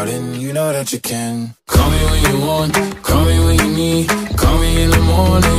garden, you know that you can. Call me when you want, call me when you need. Call me in the morning,